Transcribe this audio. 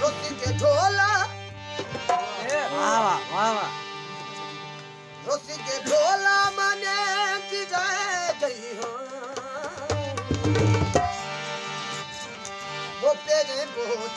रोटी के ढोला। वाह वाह वाह। वाह के ढोला मने की जाए गई हो। वो पेरे पोछ